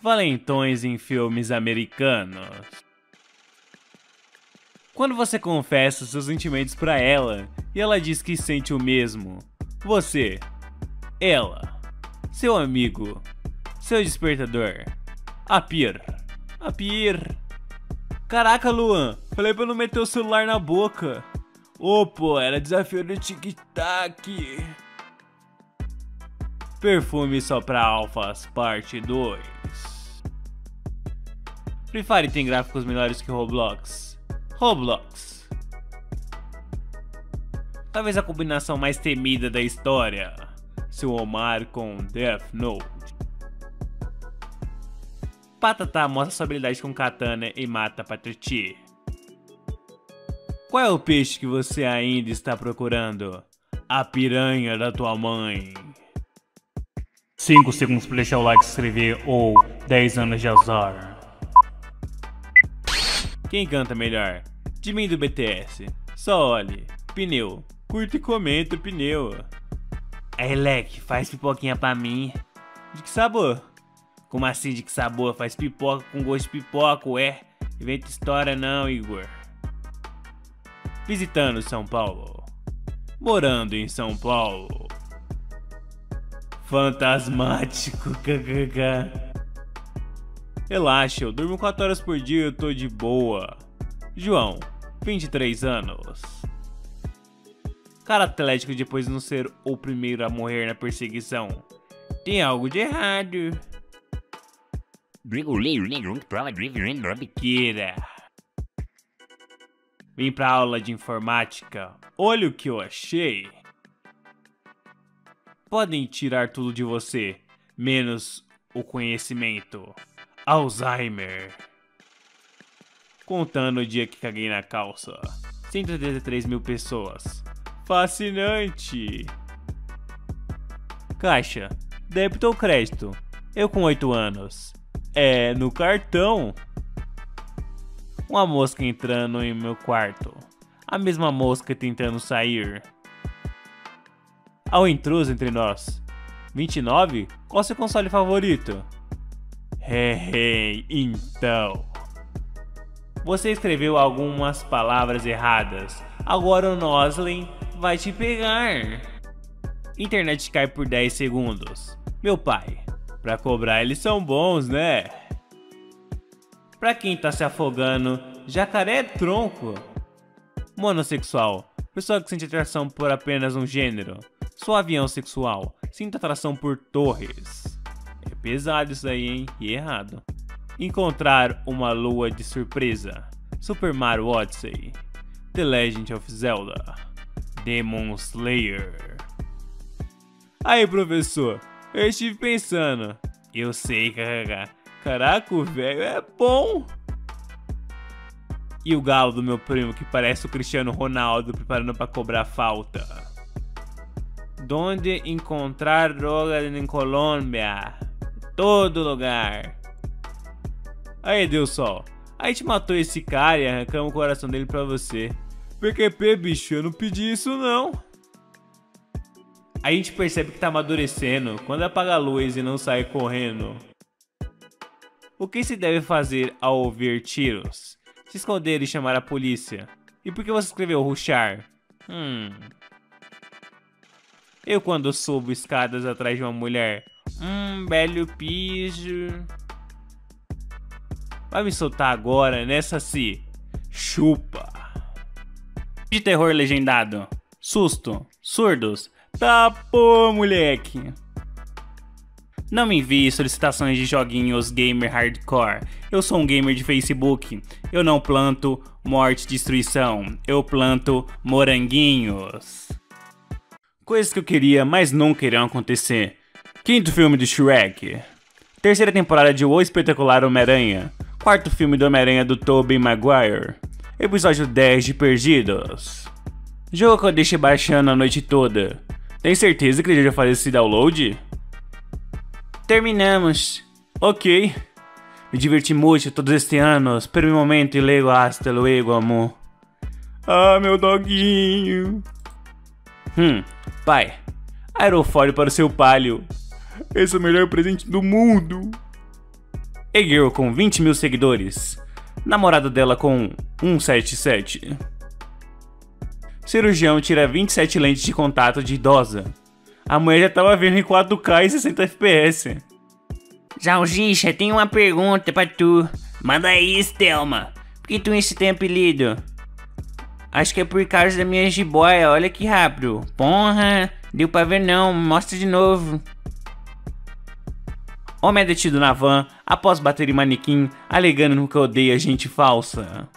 valentões em filmes americanos. Quando você confessa seus sentimentos para ela e ela diz que sente o mesmo, você, ela, seu amigo, seu despertador, a pir, a pir. Caraca, Luan, falei pra não meter o celular na boca. Pô, era desafio do tic-tac. Perfume só pra alfas, parte 2. Free Fire tem gráficos melhores que Roblox. Roblox. Talvez a combinação mais temida da história. Seu Omar com Death Note. Patatá mostra sua habilidade com katana e mata Patrici. Qual é o peixe que você ainda está procurando? A piranha da tua mãe. 5 segundos para deixar o like, se inscrever ou 10 anos de azar. Quem canta melhor? De mim do BTS. Só olhe. Pneu. Curta e comenta pneu. Aí, leque, faz pipoquinha pra mim. De que sabor? Como assim de que sabor? Faz pipoca com gosto de pipoca, ué? Inventa história não, Igor. Visitando São Paulo. Morando em São Paulo. Fantasmático, kkk. Relaxa, eu durmo 4 horas por dia e eu tô de boa. João, 23 anos. Cara atlético depois de não ser o primeiro a morrer na perseguição. Tem algo de errado. Biqueira. Vim pra aula de informática. Olha o que eu achei. Podem tirar tudo de você, menos o conhecimento. Alzheimer. Contando o dia que caguei na calça. 183 mil pessoas. Fascinante. Caixa. Débito ou crédito? Eu com 8 anos. É, no cartão. Uma mosca entrando em meu quarto. A mesma mosca tentando sair. Ao intruso entre nós. 29? Qual seu console favorito? Hey, então. Você escreveu algumas palavras erradas. Agora o Noslin vai te pegar. Internet cai por 10 segundos. Meu pai, Pra cobrar eles são bons, né? Pra quem tá se afogando, jacaré é tronco. Monossexual. Pessoa que sente atração por apenas um gênero. Sou avião sexual. Sinto atração por torres. Pesado isso aí, hein? E errado. Encontrar uma lua de surpresa. Super Mario Odyssey. The Legend of Zelda. Demon Slayer. Aí, professor, eu estive pensando. Eu sei. Caraca, o velho é bom. E o galo do meu primo que parece o Cristiano Ronaldo preparando para cobrar falta. Donde encontrar droga em Colômbia? Todo lugar. Aí, Deus Sol. A gente matou esse cara e arrancamos o coração dele pra você. PQP, bicho, eu não pedi isso não a gente percebe que tá amadurecendo quando apaga a luz e não sai correndo. O que se deve fazer ao ouvir tiros? Se esconder e chamar a polícia. E por que você escreveu ruxar? Hum. Eu quando subo escadas atrás de uma mulher. Hum, belo piso. Vai me soltar agora nessa se. Chupa. De terror legendado. Susto. Surdos. Tá pô, moleque. Não me envie solicitações de joguinhos gamer hardcore. Eu sou um gamer de Facebook. Eu não planto morte e destruição. Eu planto moranguinhos. Coisas que eu queria, mas nunca irão acontecer. Quinto filme do Shrek. Terceira temporada de O Espetacular Homem-Aranha. Quarto filme do Homem-Aranha do Tobey Maguire. Episódio 10 de Perdidos. Jogo que eu deixei baixando a noite toda. Tem certeza que ele já faz esse download? Terminamos. Ok. Me diverti muito todos estes anos. Per um momento e lego hasta luego, amor. Ah, meu doguinho. Hum, pai. Aerofólio para o seu palio. Esse é o melhor presente do mundo. E-girl com 20 mil seguidores. Namorado dela com 177. Cirurgião tira 27 lentes de contato de idosa. A mulher já tava vendo em 4K e 60 FPS. Salsicha, tem uma pergunta pra tu. Manda aí, Stelma. Por que tu esse tem apelido? Acho que é por causa da minha jiboia, olha que rápido. Porra, deu pra ver não, mostra de novo. Homem é detido na van após bater em manequim, alegando que odeia gente falsa.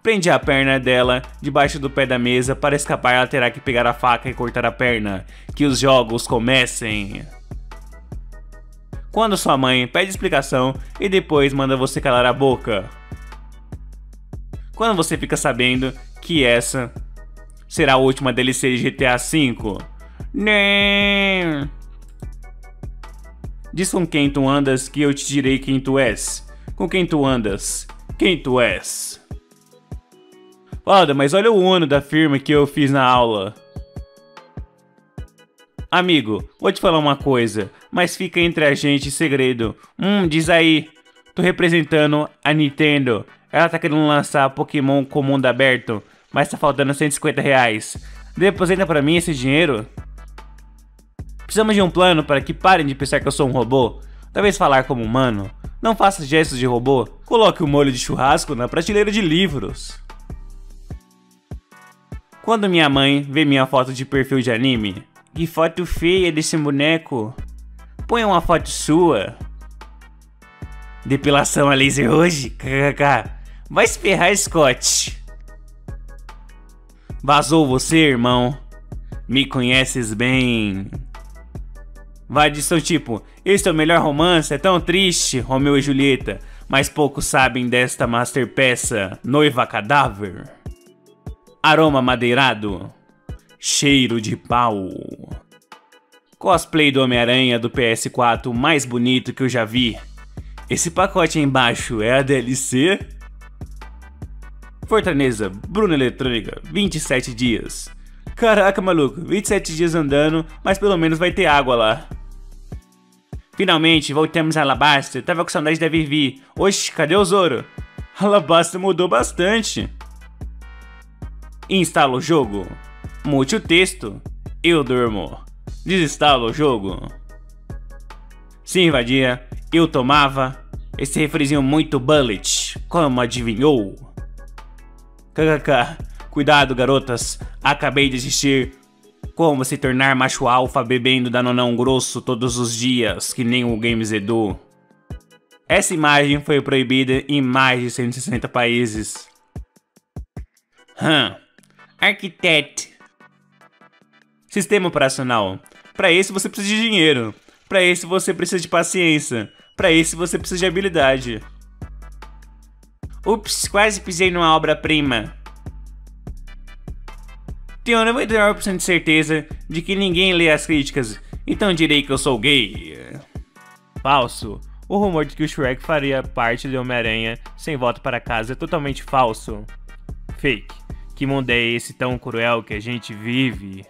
Prende a perna dela debaixo do pé da mesa para escapar ela terá que pegar a faca e cortar a perna. Que os jogos comecem. Quando sua mãe pede explicação e depois manda você calar a boca. Quando você fica sabendo que essa será a última DLC de GTA V. Nem. Diz com quem tu andas que eu te direi quem tu és. Com quem tu andas, quem tu és. Foda, mas olha o ano da firma que eu fiz na aula. Amigo, vou te falar uma coisa, mas fica entre a gente segredo. Hum, diz aí. Tô representando a Nintendo ela tá querendo lançar Pokémon com mundo aberto, mas tá faltando 150 reais. Deposita pra mim esse dinheiro? Precisamos de um plano para que parem de pensar que eu sou um robô. Talvez falar como humano. Não faça gestos de robô. Coloque o molho de churrasco na prateleira de livros. Quando minha mãe vê minha foto de perfil de anime, que foto feia desse boneco. Põe uma foto sua. Depilação a laser hoje? KKK. Vai se ferrar, Scott. Vazou você, irmão. Me conheces bem. Vai de seu tipo, este é o melhor romance, é tão triste, Romeu e Julieta, mas poucos sabem desta master peça, Noiva Cadáver. Aroma madeirado, cheiro de pau. Cosplay do Homem-Aranha do PS4 mais bonito que eu já vi. Esse pacote aí embaixo é a DLC? Fortaleza, Bruna Eletrônica, 27 dias. Caraca, maluco, 27 dias andando, mas pelo menos vai ter água lá. Finalmente, voltamos a Alabasta, tava com saudade da Vivi. Oxe, cadê o Zoro? Alabasta mudou bastante. Instala o jogo. Mute o texto. Eu durmo. Desinstala o jogo. Se invadia, eu tomava esse refrizinho muito bullet, como adivinhou? KKK. Cuidado, garotas. Acabei de assistir Como se tornar macho alfa bebendo danonão grosso todos os dias, que nem o Games Edu. Essa imagem foi proibida em mais de 160 países. Hum. Arquiteto. Sistema operacional. Para isso você precisa de dinheiro. Para isso você precisa de paciência. Para isso você precisa de habilidade. Ups, quase pisei numa obra-prima. Tenho 99% de certeza de que ninguém lê as críticas, então direi que eu sou gay. Falso. O rumor de que o Shrek faria parte de Homem-Aranha sem volta para casa é totalmente falso. Fake. Que mundo é esse tão cruel que a gente vive?